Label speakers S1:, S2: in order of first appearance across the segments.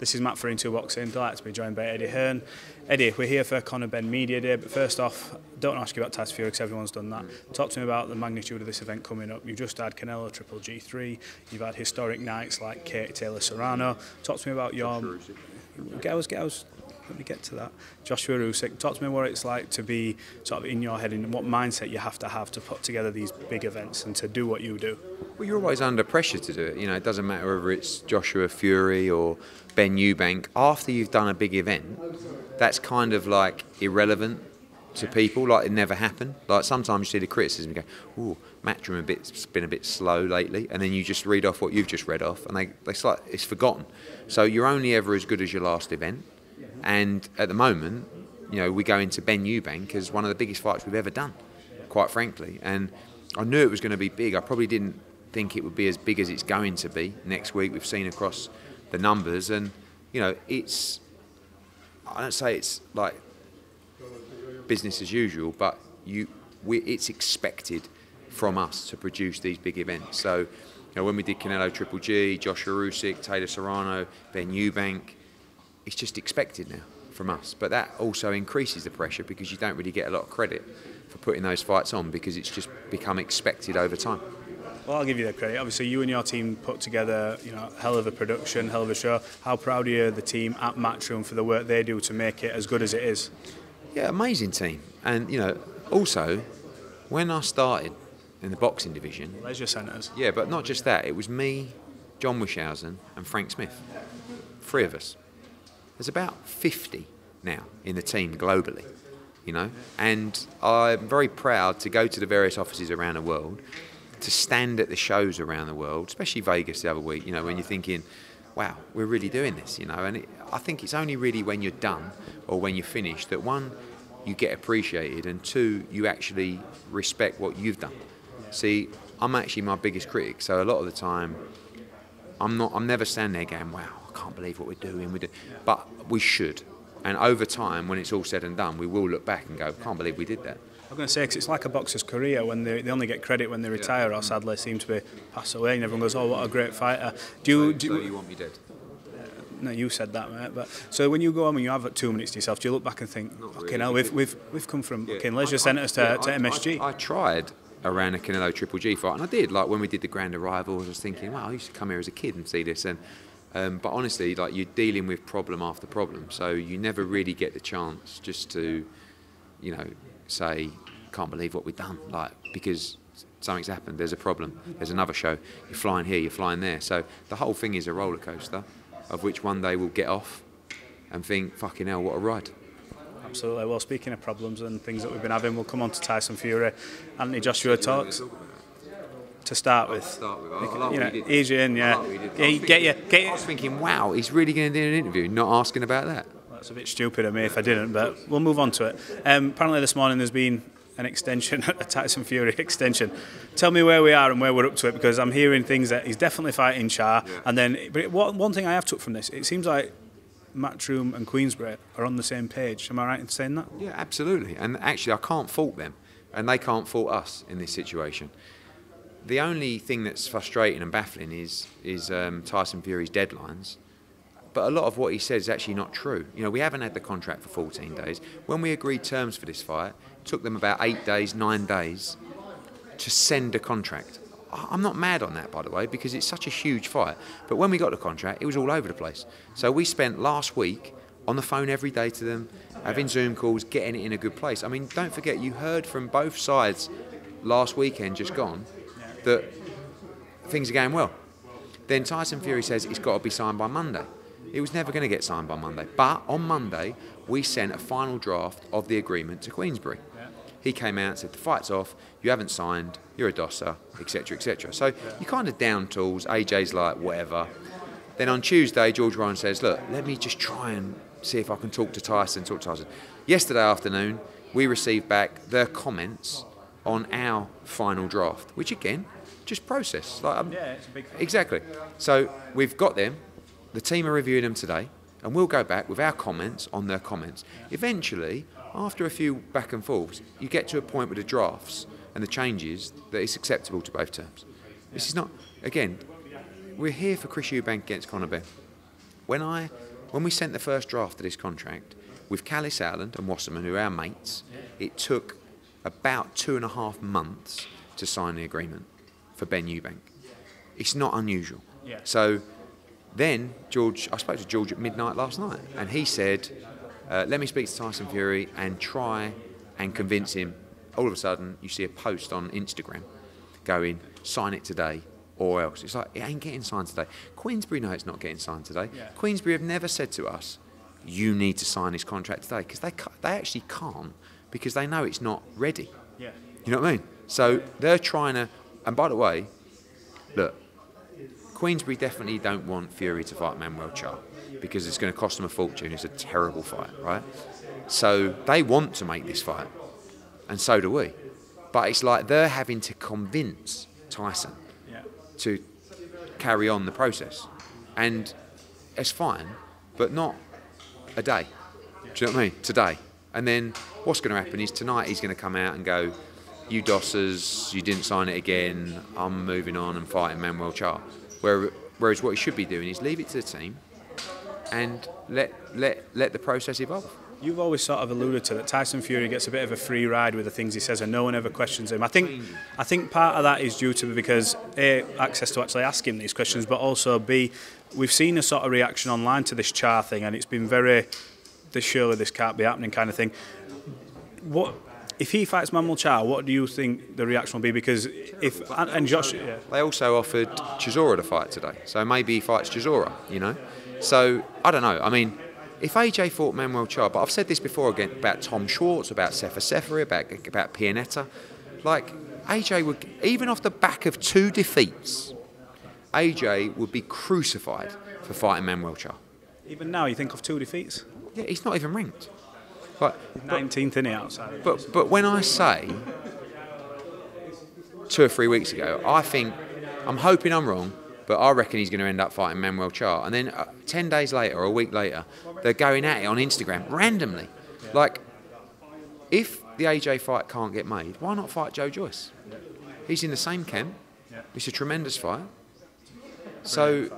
S1: This is Matt for Into Boxing. Delighted to be joined by Eddie Hearn. Eddie, we're here for Conor Ben Media Day, but first off, don't ask you about Taz Fury because everyone's done that. Talk to me about the magnitude of this event coming up. You've just had Canelo Triple G3, you've had historic nights like Kate Taylor Serrano. Talk to me about your... Get us, get us, Let me get to that. Joshua Usyk, talk to me what it's like to be sort of in your head and what mindset you have to have to put together these big events and to do what you do.
S2: Well, you're always under pressure to do it. You know, it doesn't matter whether it's Joshua Fury or Benn Eubank. After you've done a big event, that's kind of like irrelevant to people. Like it never happened. Like sometimes you see the criticism, you go, "Ooh, Matchroom a bit's been a bit slow lately," and then you just read off what you've just read off, and they it's like it's forgotten. So you're only ever as good as your last event. And at the moment, you know, we go into Benn Eubank as one of the biggest fights we've ever done, quite frankly. And I knew it was going to be big. I probably didn't think it would be as big as it's going to be next week. We've seen across the numbers, and you know, it's. I don't say it's like business as usual, but you, we, it's expected from us to produce these big events. So, you know, when we did Canelo Triple G, Joshua Usyk, Taylor Serrano, Benn Eubank, it's just expected now from us. But that also increases the pressure because you don't really get a lot of credit for putting those fights on because it's just become expected over time.
S1: Well, I'll give you the credit. Obviously, you and your team put together, you know, hell of a production, hell of a show. How proud are you, the team at Matchroom, for the work they do to make it as good as it is?
S2: Yeah, amazing team. And, you know, also, when I started in the boxing division...
S1: Leisure centres.
S2: Yeah, but not just that. It was me, John Wishausen and Frank Smith. Three of us. There's about 50 now in the team globally, you know, and I'm very proud to go to the various offices around the world, to stand at the shows around the world, especially Vegas the other week, you know, when you're thinking, wow, we're really doing this, you know, and it, I think it's only really when you're done or when you're finished that one, you get appreciated, and two, you actually respect what you've done. See, I'm actually my biggest critic, so a lot of the time, I'm not. I'm never standing there going, "Wow, I can't believe what we're doing." We do, but we should. And over time, when it's all said and done, we will look back and go, "Can't believe we did that."
S1: I'm going to say, because it's like a boxer's career when they, they only get credit when they retire or sadly seem to be pass away, and everyone goes, "Oh, what a great fighter." Do you?
S2: So,
S1: do
S2: so you want me dead?
S1: Uh, no, you said that, mate. But so when you go home and you have two minutes to yourself, do you look back and think,
S2: Not
S1: "Okay,
S2: really.
S1: now we've we've we've come from
S2: Yeah.
S1: fucking leisure
S2: I-
S1: centres to,
S2: yeah,
S1: to
S2: I-
S1: MSG."
S2: I, I tried around a Canelo Triple G fight, and I did. Like when we did the Grand Arrivals, I was thinking, wow, I used to come here as a kid and see this. And um, but honestly, like you're dealing with problem after problem, so you never really get the chance just to, you know, say, can't believe what we've done, like because something's happened. There's a problem. There's another show. You're flying here. You're flying there. So the whole thing is a roller coaster, of which one day we'll get off and think, fucking hell, what a ride.
S1: Absolutely. Well, speaking of problems and things that we've been having, we'll come on to Tyson Fury. And Anthony Joshua talks to start with.
S2: Start with. I like
S1: you
S2: what
S1: know, ease you in, yeah.
S2: like what.
S1: Yeah,
S2: was
S1: get you,
S2: thinking-
S1: get
S2: I was thinking, wow, he's really going to do an interview, not asking about that.
S1: That's a bit stupid of me if I didn't, but we'll move on to it. Um, apparently, this morning there's been an extension, a Tyson Fury extension. Tell me where we are and where we're up to it because I'm hearing things that he's definitely fighting Charr.
S2: Yeah.
S1: And then, but it, one, one thing I have took from this, it seems like Matchroom and Queensberry are on the same page. Am I right in saying that?
S2: Yeah, absolutely. And actually, I can't fault them, and they can't fault us in this situation. The only thing that's frustrating and baffling is is um, Tyson Fury's deadlines. But a lot of what he says is actually not true. You know, we haven't had the contract for 14 days. When we agreed terms for this fight, it took them about eight days, nine days to send a contract. I'm not mad on that, by the way, because it's such a huge fight. But when we got the contract, it was all over the place. So we spent last week on the phone every day to them, having Zoom calls, getting it in a good place. I mean, don't forget, you heard from both sides last weekend, just gone, that things are going well. Then Tyson Fury says it's got to be signed by Monday. It was never going to get signed by Monday. But on Monday, we sent a final draft of the agreement to Queensberry. He came out and said, the fight's off, you haven't signed, you're a dosser, etc., etc. So you kind of down tools, AJ's like, whatever. Then on Tuesday, George Ryan says, look, let me just try and see if I can talk to Tyson, talk to Tyson. Yesterday afternoon, we received back their comments on our final draft, which again, just process. Like, um,
S1: Yeah, it's a big thing.
S2: Exactly. So we've got them. The team are reviewing them today, and we'll go back with our comments on their comments. Eventually, after a few back and forths, you get to a point with the drafts and the changes that it's acceptable to both terms. This is not, again, we're here for Chris Eubank against Conor Benn. when I when we sent the first draft of this contract with Kalle Sauerland and Wasserman, who are our mates, it took about two and a half months to sign the agreement for Benn Eubank. It's not unusual.
S1: Yeah.
S2: So then George, I spoke to George at midnight last night, and he said, uh, "Let me speak to Tyson Fury and try and convince him." All of a sudden, you see a post on Instagram going, "Sign it today." Or else. It's like, it ain't getting signed today. Queensberry know it's not getting signed today.
S1: Yeah.
S2: Queensberry have never said to us, you need to sign this contract today, because they, they actually can't, because they know it's not ready.
S1: Yeah.
S2: You know what I mean? So they're trying to. And by the way, look, Queensberry definitely don't want Fury to fight Manuel Charr because it's going to cost them a fortune. It's a terrible fight, right? So they want to make this fight, and so do we. But it's like they're having to convince Tyson
S1: Yeah.
S2: to carry on the process, and it's fine, but not a day. Do you know what I mean? Today, and then what's going to happen is tonight he's going to come out and go, "You dossers, you didn't sign it again. I'm moving on and fighting Manuel Charr." Whereas what he should be doing is leave it to the team and let let let the process evolve.
S1: You've always sort of alluded to that Tyson Fury gets a bit of a free ride with the things he says, and no one ever questions him. I think, I think part of that is due to because a access to actually ask him these questions, but also b we've seen a sort of reaction online to this Charr thing, and it's been very, this surely this can't be happening kind of thing. What if he fights Manuel Charr? What do you think the reaction will be? Because if and, and Josh, yeah,
S2: They also offered Chisora to fight today, so maybe he fights Chisora, you know. So I don't know. I mean, if AJ fought Manuel Charr, but I've said this before again about Tom Schwarz, about Sefer Seferi, about about Pianeta, like AJ would even off the back of two defeats, AJ would be crucified for fighting Manuel Charr.
S1: even now you think of two defeats,
S2: Yeah, he's not even ranked. Like, but-
S1: nineteenth in it outside.
S2: But but when I say two or three weeks ago, I think I'm hoping I'm wrong, but I reckon he's going to end up fighting Manuel Charr. And then uh, ten days later or a week later, they're going at it on Instagram randomly. Like, if the AJ fight can't get made, why not fight Joe Joyce? He's in the same camp. It's a tremendous fight. So,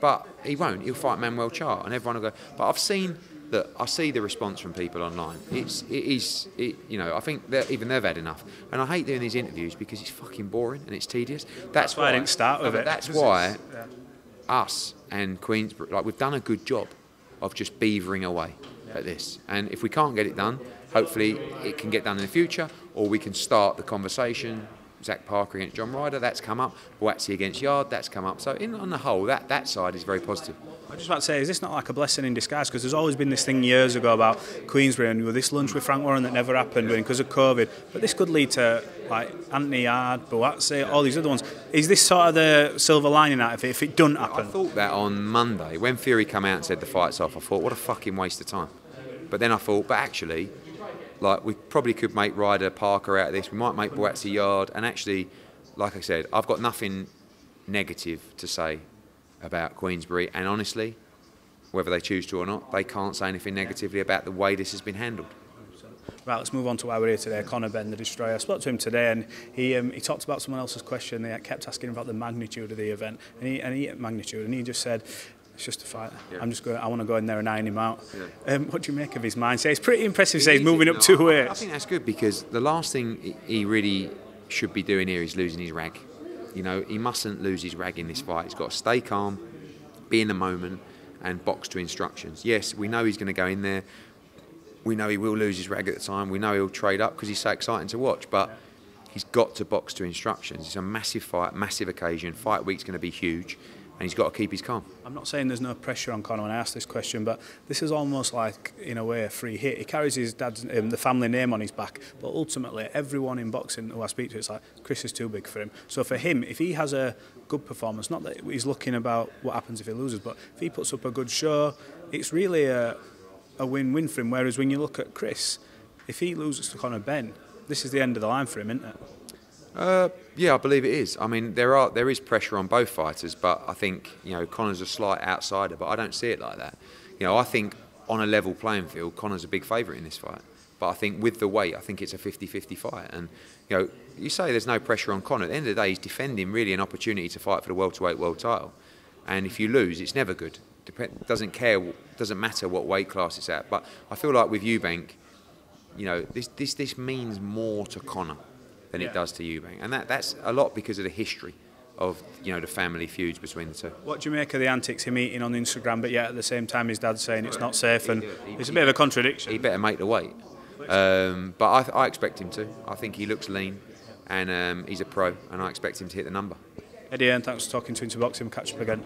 S2: but he won't. He'll fight Manuel Charr, and everyone will go. But I've seen that. I see the response from people online. It's it is it, you know I think that even they've had enough. And I hate doing these interviews because it's fucking boring and it's tedious. That's,
S1: why I didn't start with it,
S2: That's why
S1: yeah.
S2: us and Queensberry like we've done a good job of just beavering away at this. And if we can't get it done, hopefully it can get done in the future, or we can start the conversation. Zach Parker against John Ryder, that's come up. Buatsi against Yarde, that's come up. So in on the whole, that, that side is very positive.
S1: I was just about to say, is this not like a blessing in disguise? Because there's always been this thing years ago about Queensberry and with this lunch with Frank Warren that never happened because of COVID. But this could lead to like Anthony Yarde, Buatsi, all these other ones. Is this sort of the silver lining out of it if it doesn't happen?
S2: I thought that on Monday when Fury came out and said the fight's off. I thought, what a fucking waste of time. But then I thought, but actually, like we probably could make Ryder Parker out of this. We might make Buatsi Yarde, and actually, like I said, I've got nothing negative to say about Queensberry. And honestly, whether they choose to or not, they can't say anything negatively about the way this has been handled.
S1: Right, let's move on to why we're here today. Conor Benn, the destroyer. I spoke to him today, and he um, he talked about someone else's question. They kept asking about the magnitude of the event, and he and he magnitude, and he just said. It's just a fight. I'm just going. I want to go in there and iron him out. Um, what do you make of his mindset? It's pretty impressive. Say he's moving up
S2: No,
S1: two
S2: I- I think that's good because the last thing he- he really should be doing here is losing his rag. You know, he mustn't lose his rag in this fight. He's got to stay calm, be in the moment, and box to instructions. Yes, we know he's going to go in there. We know he will lose his rag at the time. We know he'll trade up because he's so exciting to watch. But he's got to box to instructions. It's a massive fight, massive occasion. Fight week's going to be huge, and he's got to keep his calm.
S1: I'm not saying there's no pressure on Conor when I ask this question, but this is almost like, in a way, a free hit. He carries his dad's, um, the family name on his back, but ultimately, everyone in boxing who I speak to, it's like Chris is too big for him. So for him, if he has a good performance, not that he's looking about what happens if he loses, but if he puts up a good show, it's really a, a win-win for him. Whereas when you look at Chris, if he loses to Conor Benn, this is the end of the line for him, isn't it?
S2: Uh, yeah, I believe it is. I mean, there are there is pressure on both fighters, but I think you know Conor's a slight outsider, but I don't see it like that. You know, I think on a level playing field, Conor's a big favourite in this fight. But I think with the weight, I think it's a 50-50 fight. And you know, you say there's no pressure on Connor. At the end of the day, he's defending really an opportunity to fight for the welterweight world title. And if you lose, it's never good. depend, doesn't care, doesn't matter what weight class it's at. But I feel like with Eubank, you know, this this this means more to Conor than
S1: Yeah.
S2: it does to Eubank, and that that's a lot because of the history of you know the family feuds between the two.
S1: What do you make of the antics him eating on Instagram, but yet at the same time his dad's saying it's not safe, and it's a bit of a contradiction.
S2: He better make the weight. Um, but I, I expect him to. I think he looks lean, and um, he's a pro, and I expect him to hit the number.
S1: Eddie Hearn, thanks for talking to Into Boxing. We'll catch up again.